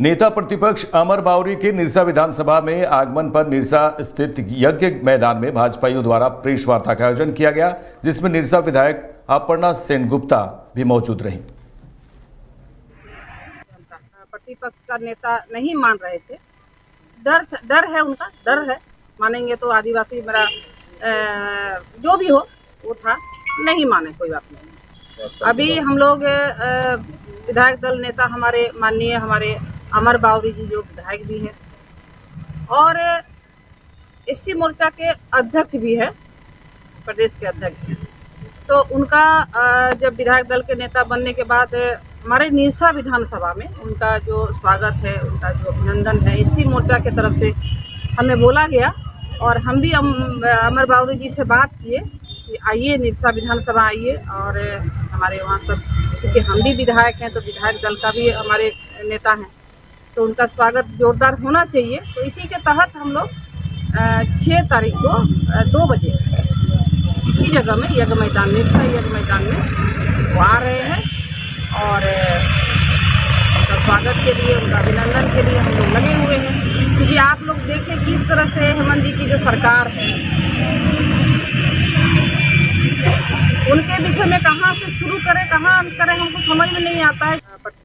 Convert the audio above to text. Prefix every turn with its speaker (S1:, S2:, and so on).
S1: नेता प्रतिपक्ष अमर बावरी के निरसा विधानसभा में आगमन पर निरसा स्थित यज्ञ मैदान में भाजपाइयों द्वारा प्रेस वार्ता का आयोजन किया गया जिसमें निरसा विधायक अपर्णा सेन गुप्ता भी मौजूद रहीं।
S2: प्रतिपक्ष का नेता नहीं मान रहे थे। डर डर है उनका डर है। मानेंगे तो आदिवासी मेरा जो भी हो वो था। नहीं माने कोई बात नहीं। अभी हम लोग विधायक दल नेता हमारे माननीय हमारे अमर बावरी जी जो विधायक भी हैं और एससी मोर्चा के अध्यक्ष भी हैं प्रदेश के अध्यक्ष। हैं तो उनका जब विधायक दल के नेता बनने के बाद हमारे निरसा विधानसभा में उनका जो स्वागत है उनका जो अभिनंदन है इसी मोर्चा के तरफ़ से हमें बोला गया और हम भी अम, अमर बावरी जी से बात किए कि आइए निरसा विधानसभा आइए और हमारे वहाँ सब क्योंकि हम भी विधायक हैं तो विधायक दल का भी हमारे नेता हैं। तो उनका स्वागत जोरदार होना चाहिए। तो इसी के तहत हम लोग छः तारीख को दो बजे, इसी जगह में, यज्ञ मैदान निरसा यज्ञ मैदान में वो आ रहे हैं और उनका स्वागत के लिए, उनका अभिनंदन के लिए हम लोग लगे हुए हैं। क्योंकि आप लोग देखें किस तरह से हेमंत जी की जो सरकार है, उनके विषय में कहाँ से शुरू करें, कहाँ अंत करें, हमको समझ में नहीं आता है।